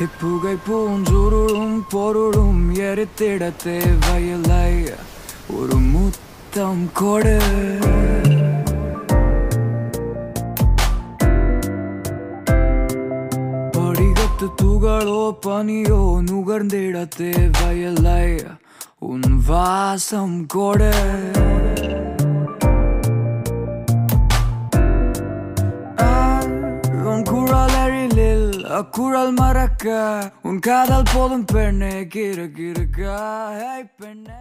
இப்புகை பூஞ்சுருளும் பொருளும் எரித்திட தேவையில்லை ஒரு முத்தம் கொடு. படிகத்து துகளோ பனியோ நுகர்ந்திட தேவையில்லை உன் வாசம் கொடு. குழல் மறக்க உன் காதல் போதும் பெண்ணே கிரு கிருக்கா ஹே பெண்ணே